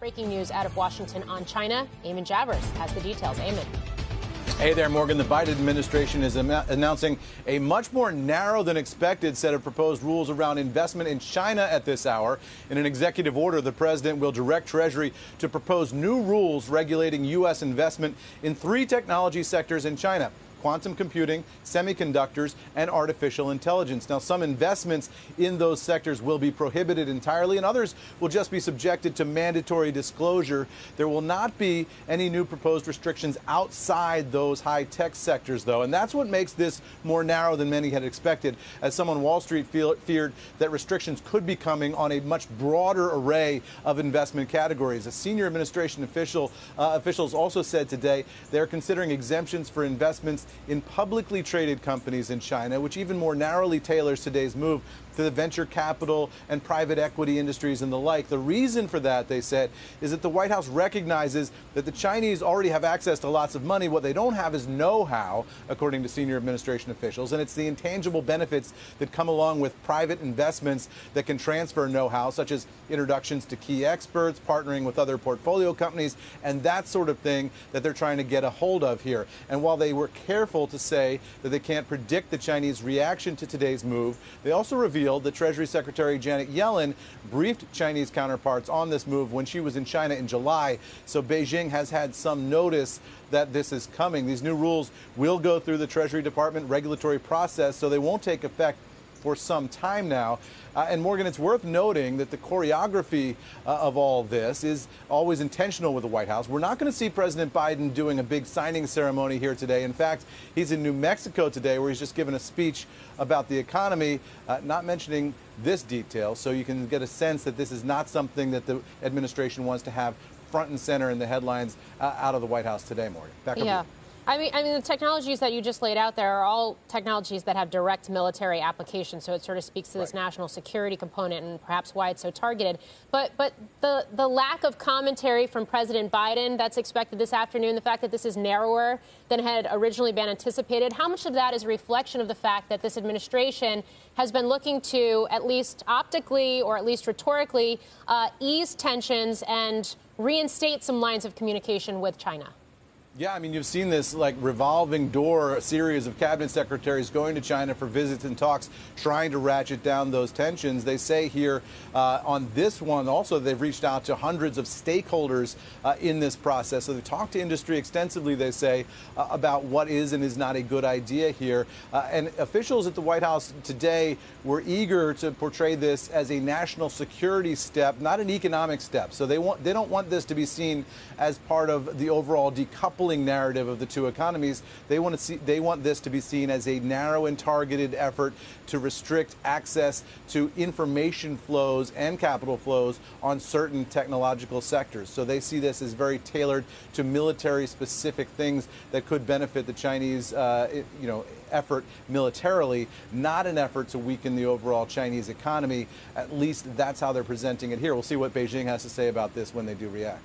Breaking news out of Washington on China. Eamon Javers has the details. Eamon. Hey there, Morgan. The Biden administration is announcing a much more narrow than expected set of proposed rules around investment in China at this hour. In an executive order, the president will direct Treasury to propose new rules regulating U.S. investment in three technology sectors in China quantum computing, semiconductors, and artificial intelligence. Now, some investments in those sectors will be prohibited entirely, and others will just be subjected to mandatory disclosure. There will not be any new proposed restrictions outside those high tech sectors, though, and that's what makes this more narrow than many had expected, as someone Wall Street feared that restrictions could be coming on a much broader array of investment categories. A senior administration official uh, officials also said today they're considering exemptions for investments in publicly traded companies in China, which even more narrowly tailors today's move to the venture capital and private equity industries and the like. The reason for that, they said, is that the White House recognizes that the Chinese already have access to lots of money. What they don't have is know how, according to senior administration officials. And it's the intangible benefits that come along with private investments that can transfer know how, such as introductions to key experts, partnering with other portfolio companies, and that sort of thing that they're trying to get a hold of here. And while they were careful to say that they can't predict the Chinese reaction to today's move, they also revealed that Treasury Secretary Janet Yellen briefed Chinese counterparts on this move when she was in China in July. So Beijing has had some notice that this is coming. These new rules will go through the Treasury Department regulatory process, so they won't take effect for some time now. Uh, and Morgan, it's worth noting that the choreography uh, of all this is always intentional with the White House. We're not going to see President Biden doing a big signing ceremony here today. In fact, he's in New Mexico today where he's just given a speech about the economy, uh, not mentioning this detail. So you can get a sense that this is not something that the administration wants to have front and center in the headlines uh, out of the White House today, Morgan. Back yeah. I mean, I mean, the technologies that you just laid out there are all technologies that have direct military application. So it sort of speaks to this right. national security component and perhaps why it's so targeted. But but the the lack of commentary from President Biden that's expected this afternoon, the fact that this is narrower than had originally been anticipated, how much of that is a reflection of the fact that this administration has been looking to at least optically or at least rhetorically uh, ease tensions and reinstate some lines of communication with China? Yeah, I mean, you've seen this like revolving door, series of cabinet secretaries going to China for visits and talks, trying to ratchet down those tensions. They say here uh, on this one also they've reached out to hundreds of stakeholders uh, in this process. So they've talked to industry extensively, they say, uh, about what is and is not a good idea here. Uh, and officials at the White House today were eager to portray this as a national security step, not an economic step. So they want they don't want this to be seen as part of the overall decoupling narrative of the two economies. They want to see they want this to be seen as a narrow and targeted effort to restrict access to information flows and capital flows on certain technological sectors. So they see this as very tailored to military specific things that could benefit the Chinese uh, you know effort militarily, not an effort to weaken the overall Chinese economy. At least that's how they're presenting it here. We'll see what Beijing has to say about this when they do react.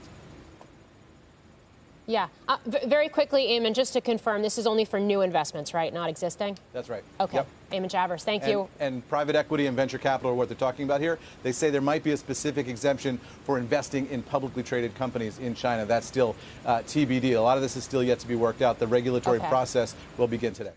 Yeah. Uh, very quickly, Eamon, just to confirm, this is only for new investments, right? Not existing? That's right. Okay. Yep. Eamon Javers, thank and, you. And private equity and venture capital are what they're talking about here. They say there might be a specific exemption for investing in publicly traded companies in China. That's still uh, TBD. A lot of this is still yet to be worked out. The regulatory okay. process will begin today.